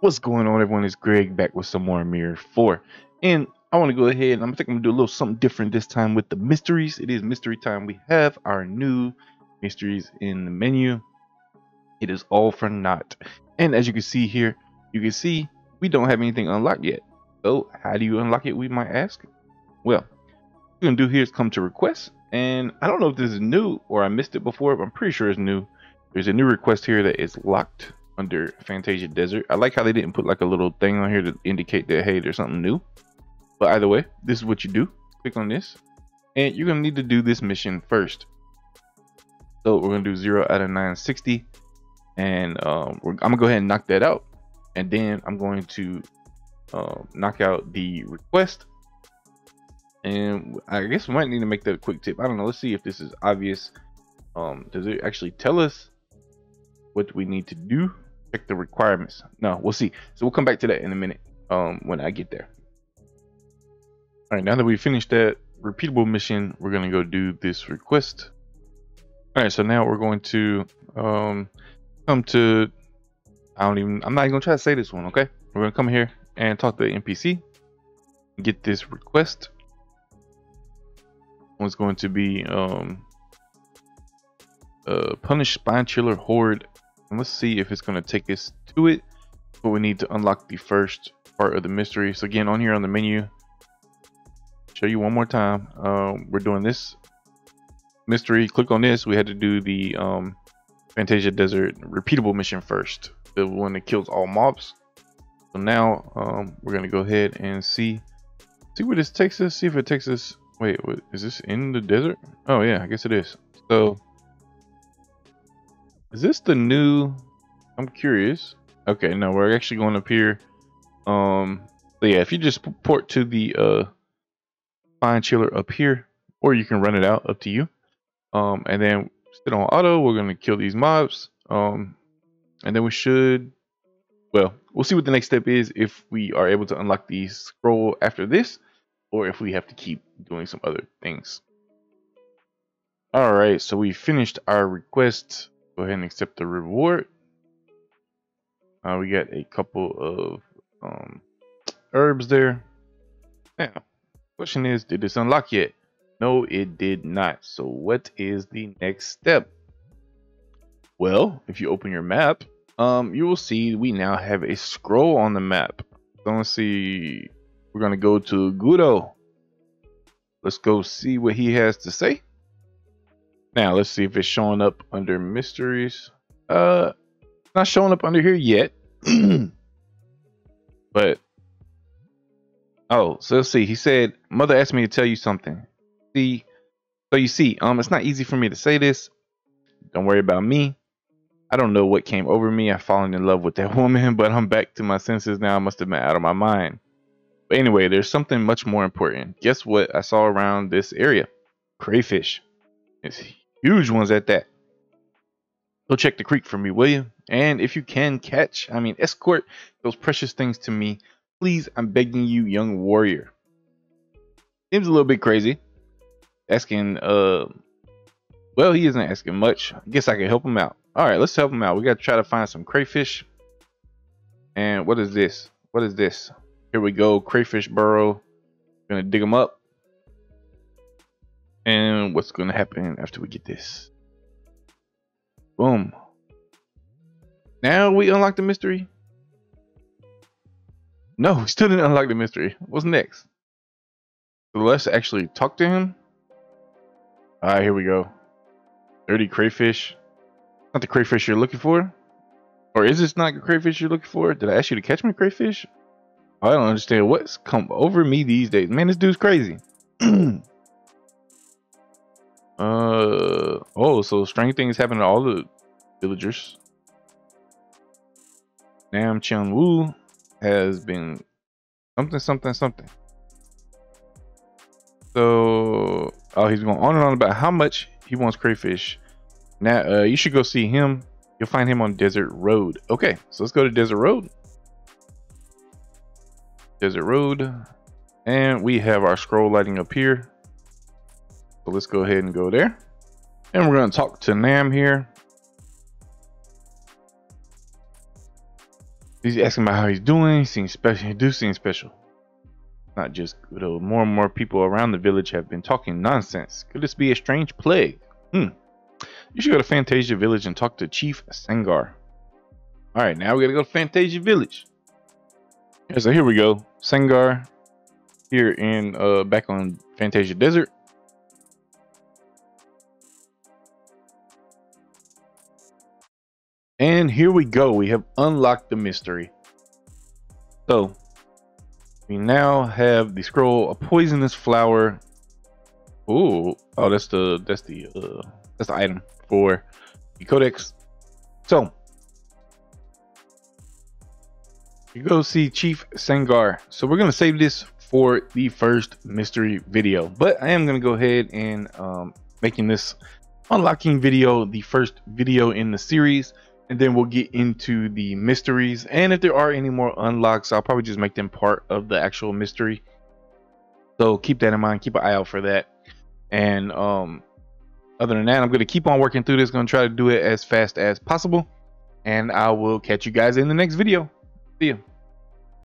What's going on, everyone? It's Greg back with some more MIR4. And I want to go ahead and I'm thinking I'm going to do a little something different this time with the mysteries. It is mystery time. We have our new mysteries in the menu. It is all for naught. And as you can see here, you can see we don't have anything unlocked yet. So how do you unlock it, we might ask? Well, what you're going to do here is come to requests. And I don't know if this is new or I missed it before, but I'm pretty sure it's new. There's a new request here that is locked under Fantasia Desert. I like how they didn't put like a little thing on here to indicate that, hey, there's something new. But either way, this is what you do. Click on this. And you're going to need to do this mission first. So we're going to do 0 out of 960. And um, I'm going to go ahead and knock that out. And then I'm going to uh, knock out the request. And I guess we might need to make that a quick tip. I don't know. Let's see if this is obvious. Um, does it actually tell us what we need to do? The requirements. No, we'll see. So we'll come back to that in a minute um, when I get there. All right, now that we finished that repeatable mission, we're going to go do this request. All right, so now we're going to um, come to, I don't even, I'm not even going to try to say this one, okay? We're going to come here and talk to the NPC, get this request. One's going to be um, uh, punish spine chiller horde and let's see if it's going to take us to it. But we need to unlock the first part of the mystery. So again, on here on the menu, show you one more time. Um, we're doing this mystery. Click on this. We had to do the um, Fantasia Desert repeatable mission first. The one that kills all mobs. So now um, we're going to go ahead and see see where this takes us. See if it takes us. Wait, what, is this in the desert? Oh yeah, I guess it is. So is this the new? I'm curious. Okay, no, we're actually going up here. Um, yeah, if you just port to the uh spine chiller up here, or you can run it out, up to you. Um, and then sit on auto. We're gonna kill these mobs. Um, and then we should. Well, we'll see what the next step is if we are able to unlock the scroll after this, or if we have to keep doing some other things. All right, so we finished our request go ahead and accept the reward. Uh, we got a couple of um, herbs there. Now, question is, did this unlock yet? No, it did not. So what is the next step? Well, if you open your map, um, you will see we now have a scroll on the map. So let's see. We're gonna go to Gudo. Let's go see what he has to say. Now let's see if it's showing up under mysteries. Uh, not showing up under here yet. but oh, so let's see. He said, "Mother asked me to tell you something." See, so you see, um, it's not easy for me to say this. Don't worry about me. I don't know what came over me. I've fallen in love with that woman, but I'm back to my senses now. I must have been out of my mind. But anyway, there's something much more important. Guess what I saw around this area? Crayfish. It's Huge ones at that. Go check the creek for me, will you? And if you can catch, I mean, escort those precious things to me. Please, I'm begging you, young warrior. Seems a little bit crazy. Asking, uh, well, he isn't asking much. I guess I can help him out. All right, let's help him out. We got to try to find some crayfish. And what is this? What is this? Here we go, crayfish burrow. Gonna dig them up and what's to happen after we get this. Boom. Now we unlock the mystery. No, we still didn't unlock the mystery. What's next? So let's actually talk to him. Alright, here we go. Dirty crayfish. Not the crayfish you're looking for? Or is this not the crayfish you're looking for? Did I ask you to catch me crayfish? I don't understand what's come over me these days. Man, this dude's crazy. Uh oh, so strange things happen to all the villagers. Nam Chun Wu has been something, something, something. So, oh, he's going on and on about how much he wants crayfish. Now, uh, you should go see him. You'll find him on Desert Road. Okay, so let's go to Desert Road. Desert Road. And we have our scroll lighting up here. So let's go ahead and go there. And we're going to talk to Nam here. He's asking about how he's doing. He seems special. He do seem special. Not just good. More and more people around the village have been talking nonsense. Could this be a strange plague? Hmm. You should go to Fantasia Village and talk to Chief Sangar. All right, now we gotta go to Fantasia Village. Yeah, so here we go. Sangar here in uh back on Fantasia Desert. And here we go. We have unlocked the mystery. So we now have the scroll, a poisonous flower. Ooh, oh, that's the that's the uh, that's the item for the codex. So you go see Chief Sangar. So we're gonna save this for the first mystery video, but I am gonna go ahead and um, making this unlocking video the first video in the series and then we'll get into the mysteries. And if there are any more unlocks i'll probably just make them part of the actual mystery. So keep that in mind. Keep an eye out for that. And um other than that i'm going to keep on working through this. Going to try to do it as fast as possible. And i will catch you guys in the next video. See you